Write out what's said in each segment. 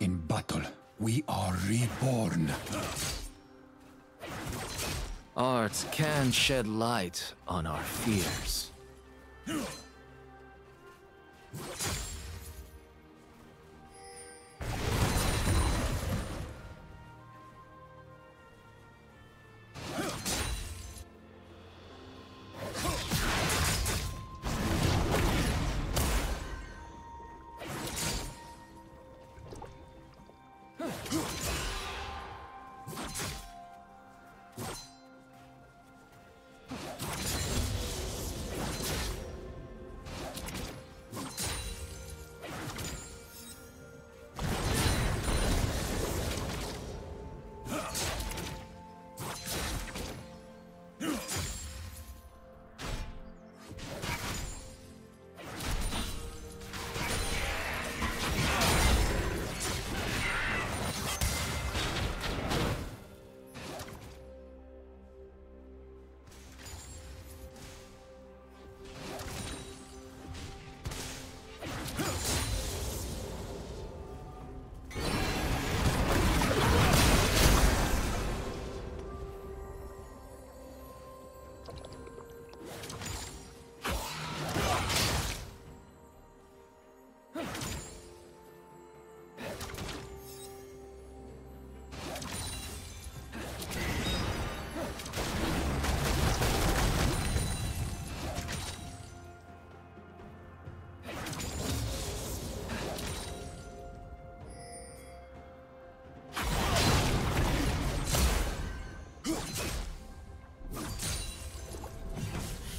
In battle, we are reborn. Art can shed light on our fears.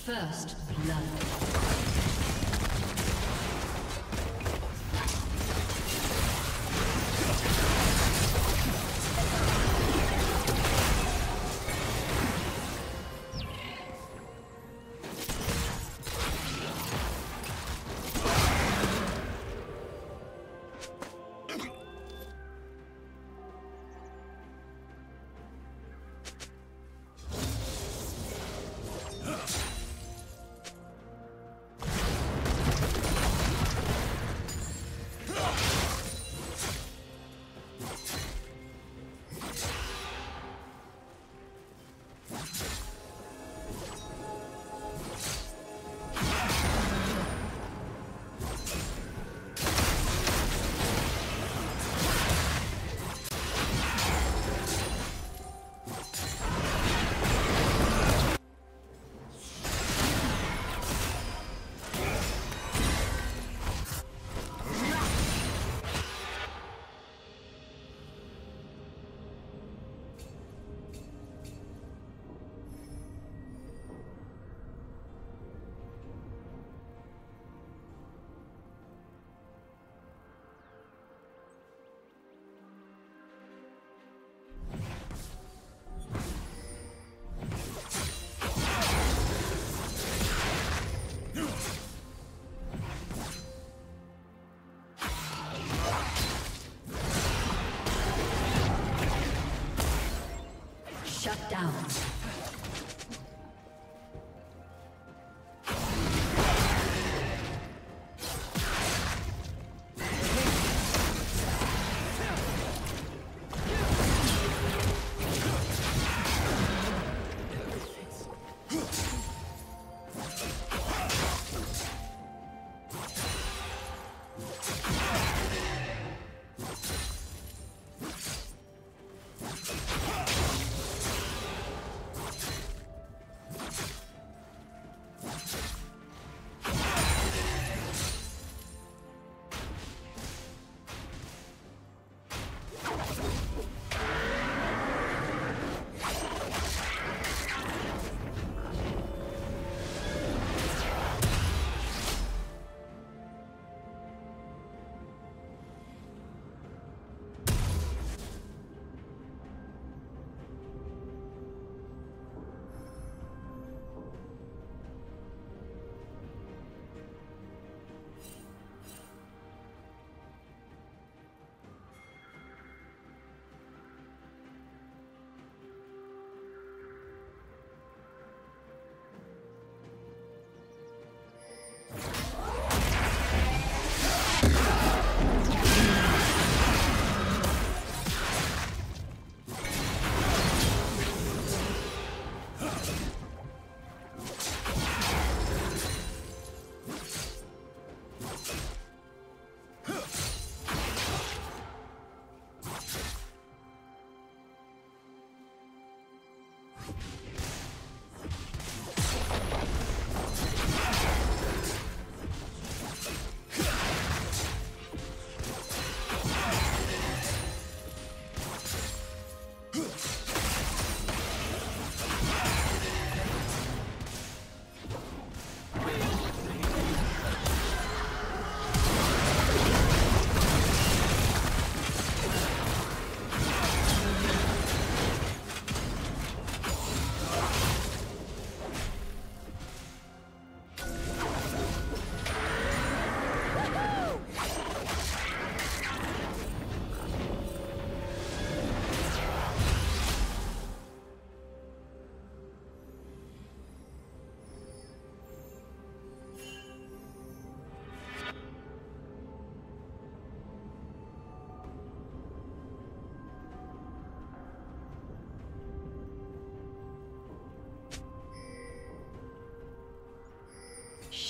First blood. down.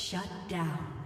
Shut down.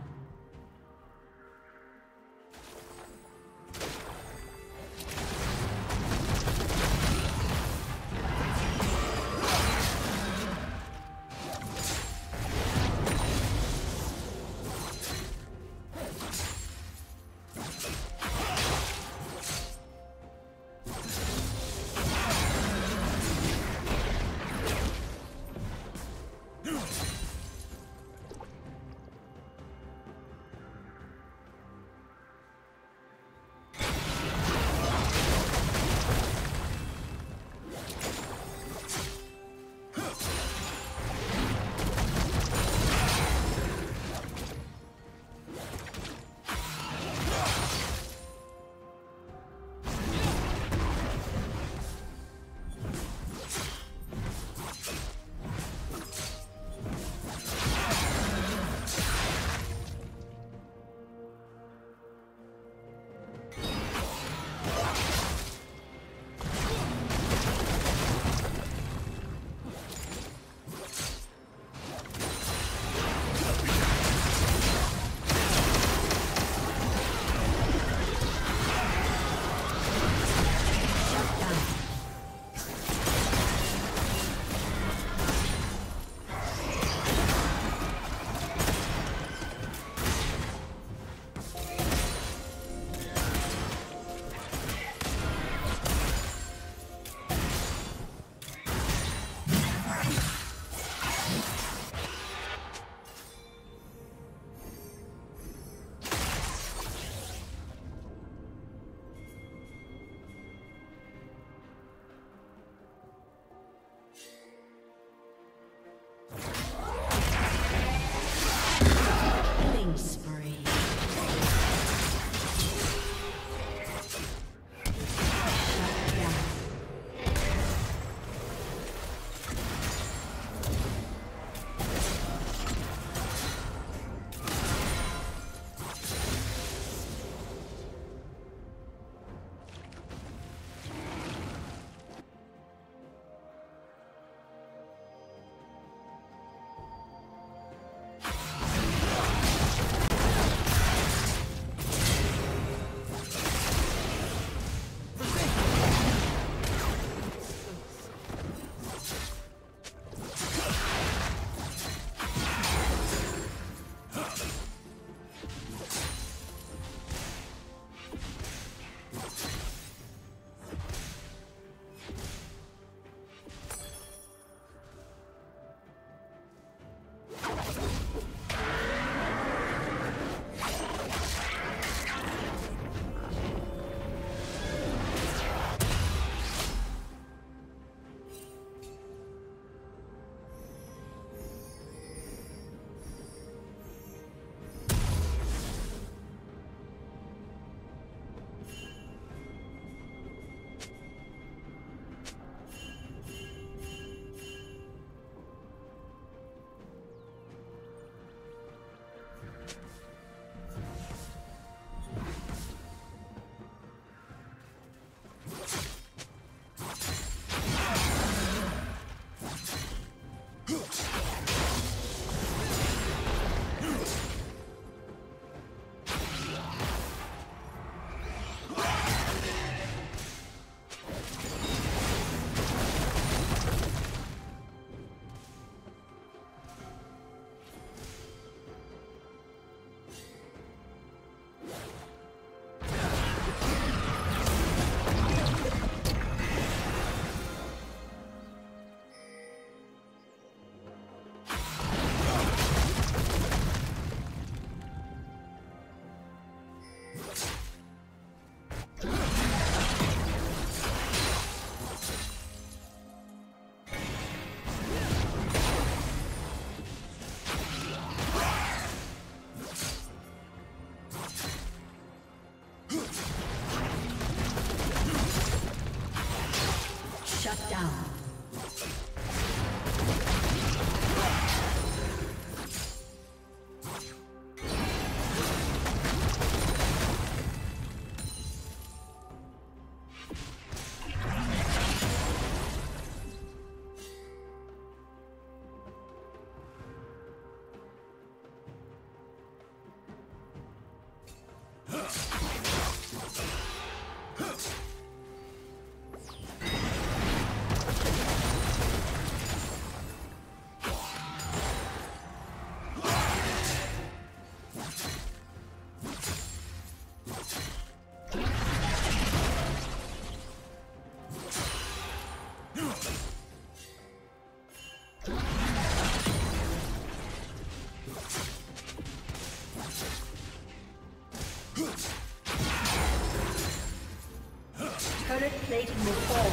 Shut down.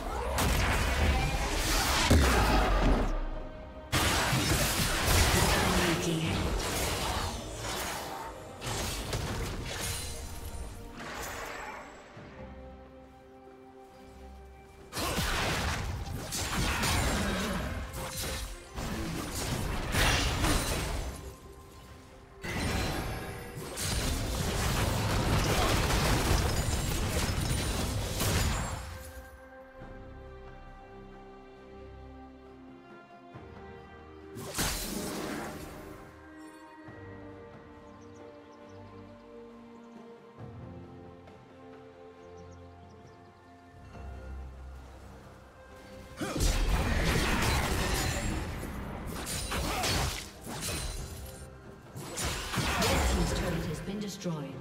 Destroyed.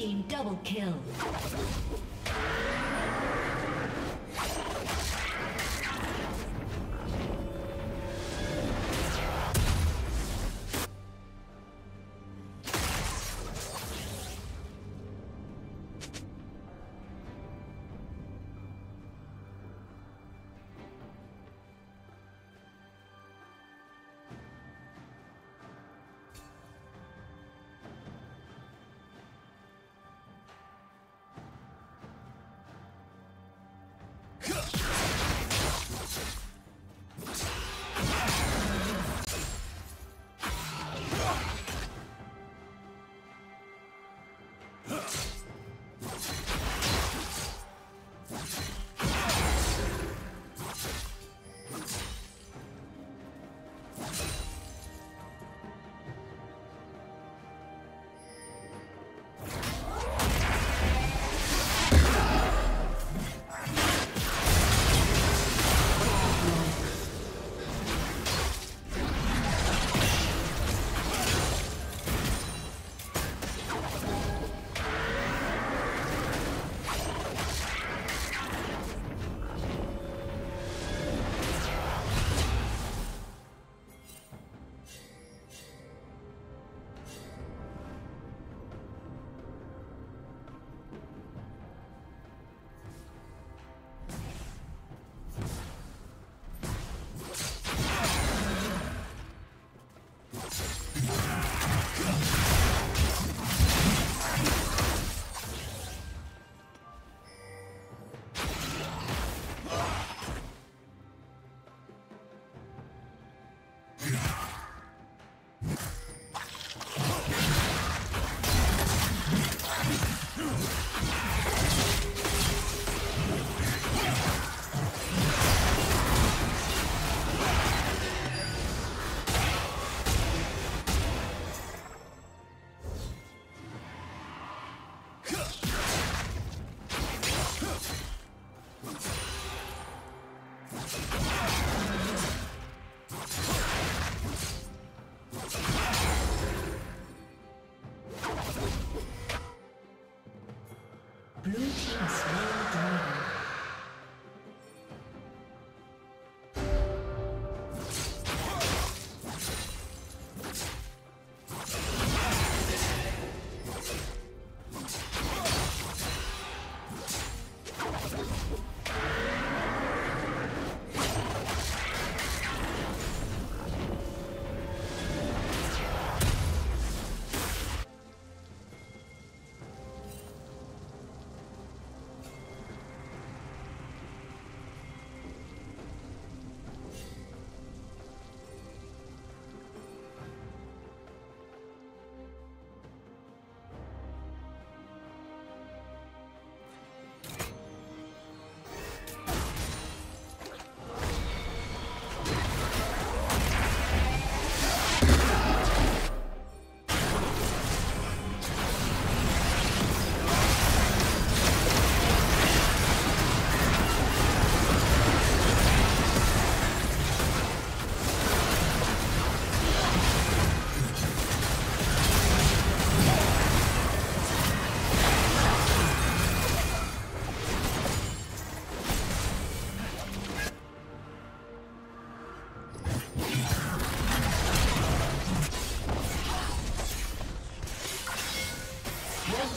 Team double kill.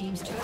Team's turret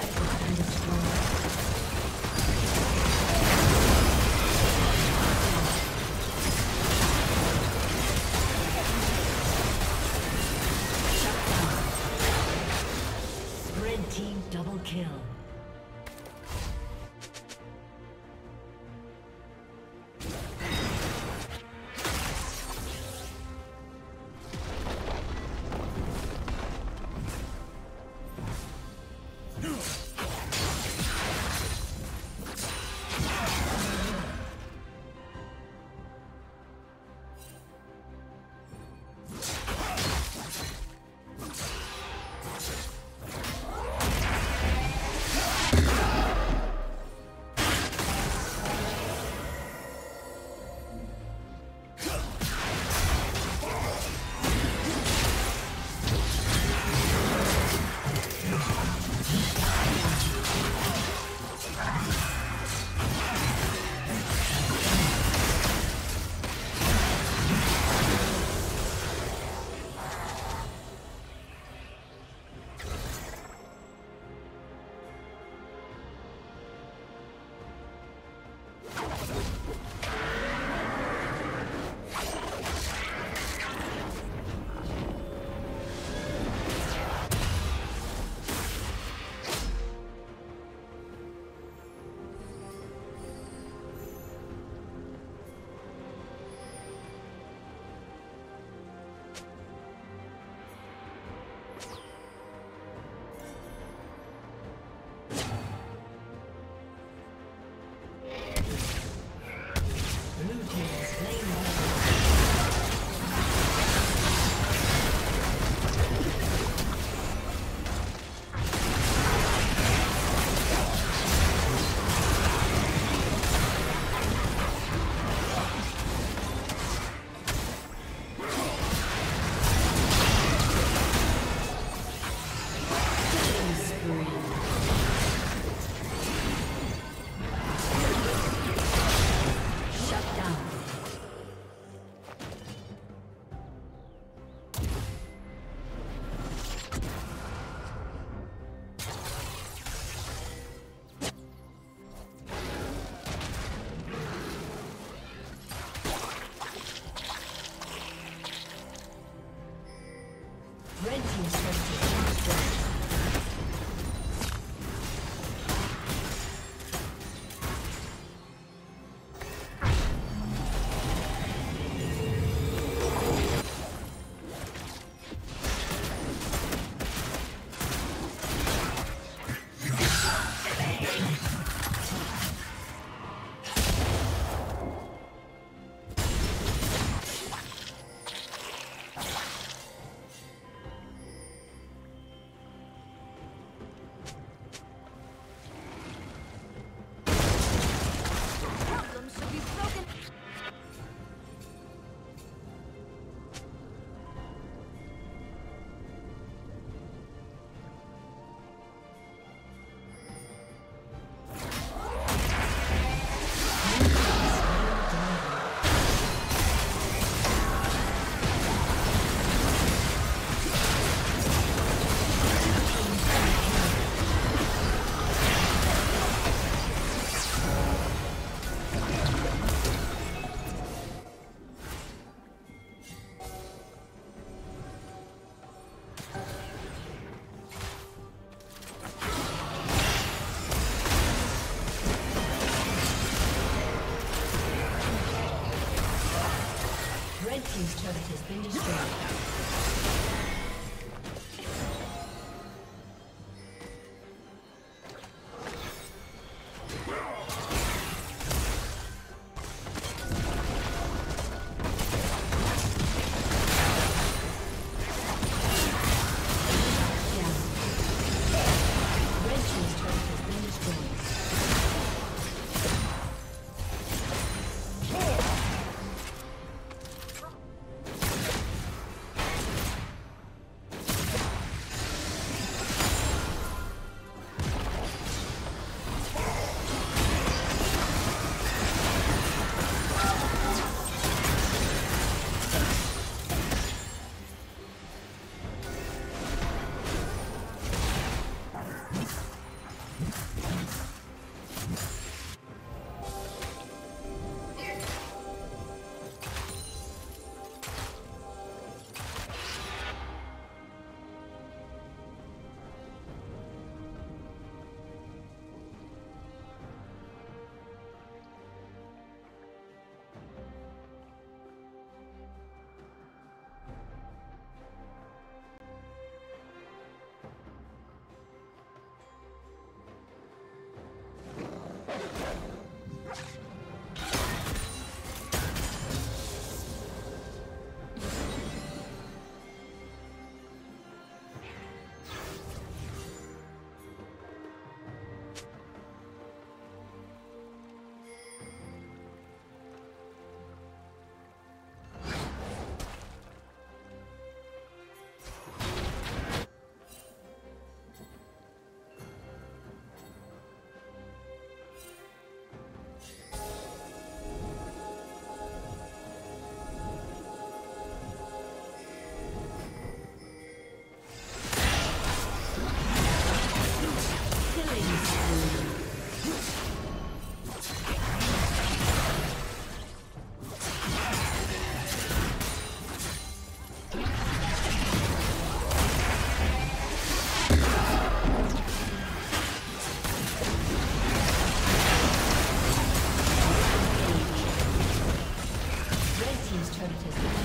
turret has been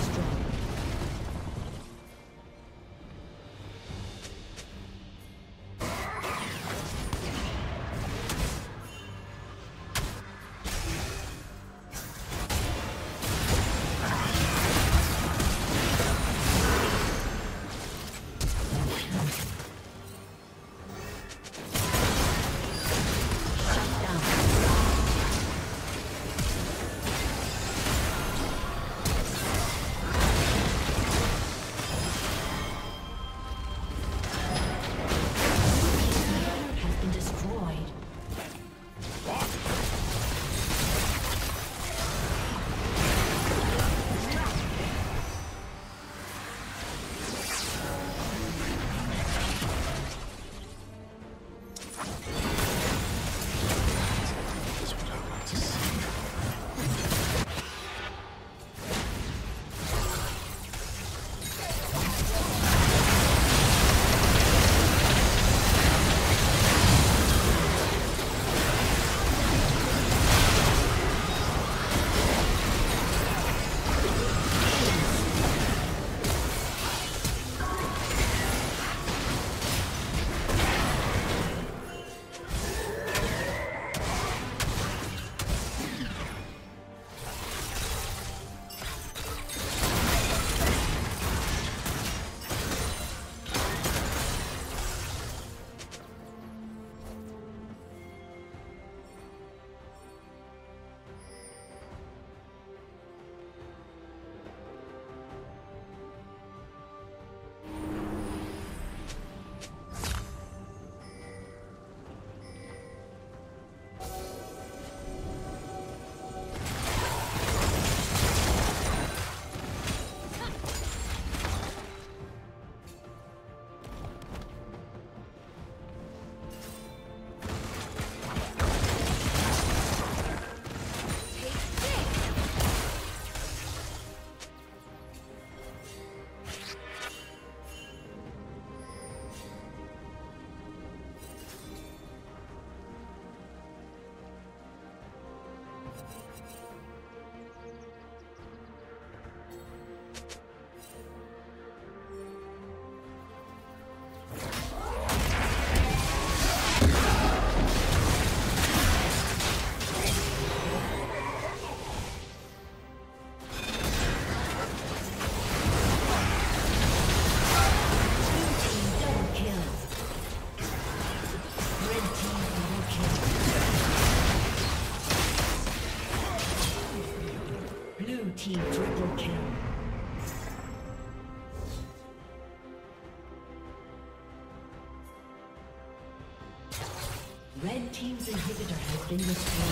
been destroyed.